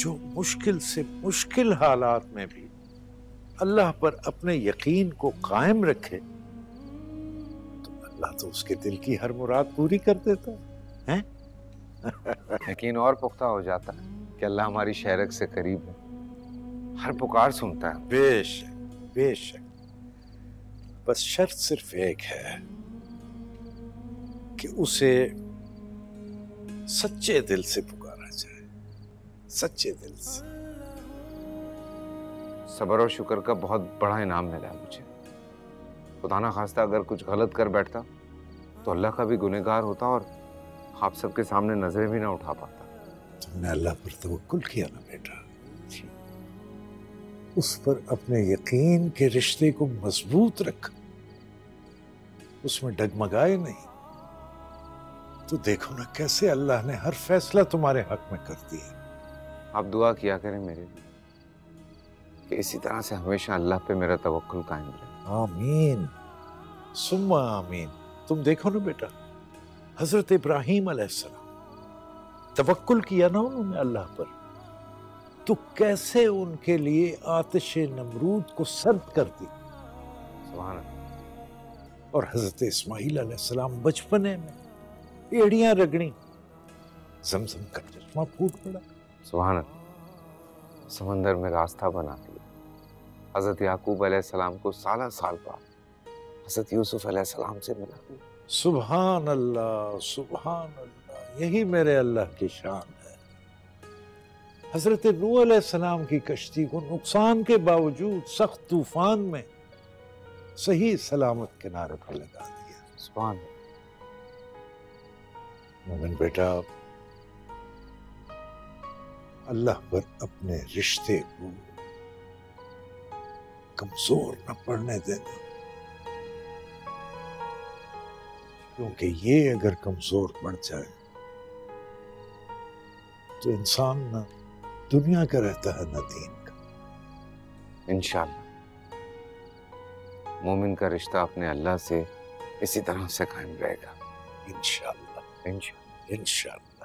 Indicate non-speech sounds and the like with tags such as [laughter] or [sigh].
जो मुश्किल से मुश्किल हालात में भी अल्लाह पर अपने यकीन को कायम रखे तो अल्लाह तो उसके दिल की हर मुराद पूरी कर देता है। [laughs] यकीन और पुख्ता हो जाता है कि अल्लाह हमारी शहरक से करीब है। हर पुकार सुनता है। बेशक बेशक। बस शर्त सिर्फ़ एक है कि उसे सच्चे दिल से पुकारा। सच्चे दिल से। सबर और शुक्र का बहुत बड़ा इनाम मिला मुझे। खुदा ना खास्ता अगर कुछ गलत कर बैठता तो अल्लाह का भी गुनहगार होता और आप सबके सामने नज़रें भी ना उठा पाता। तुमने अल्लाह पर तवक्कुल किया ना बेटा। उस पर अपने यकीन के रिश्ते को मज़बूत रख। उसमें डगमगाए नहीं। तो देखो ना कैसे अल्लाह ने हर फैसला तुम्हारे हक में कर दिया। आप दुआ किया करें मेरे लिए कि इसी तरह से हमेशा अल्लाह पे मेरा तवक्कुल कायम रहे। आमीन। सुम्मा आमीन। तुम देखो ना बेटा हज़रत इब्राहिम अलैहिस्सलाम तवक्कुल किया ना उन्होंने अल्लाह पर। तो कैसे उनके लिए आतिश नमरूद को सर्द कर दी? और हज़रत इस्माइल अलैहिस्सलाम बचपने में एड़ियाँ रगड़ी जमजम का चश्मा फूट पड़ा। सुभान समंदर में रास्ता बना दिया। हज़रत याकूब अलैहिस्सलाम को साल साल बाद हज़रत यूसुफ अलैहिस्सलाम से मिला। सुभान अल्लाह सुभान अल्लाह यही मेरे अल्लाह की शान है। हज़रत नूह अलैहिस्सलाम की कश्ती को नुकसान के बावजूद सख्त तूफ़ान में सही सलामत किनारे पर लगा दिया। सुभान। मोमिन बेटा अल्लाह पर अपने रिश्ते को कमज़ोर न पड़ने देना। क्योंकि ये अगर कमज़ोर पड़ जाए तो इंसान न दुनिया का रहता है न दीन का। इंशाल्लाह। मोमिन का रिश्ता अपने अल्लाह से इसी तरह से कायम रहेगा। इंशाल्लाह। इंशाल्लाह। इंशाल्लाह।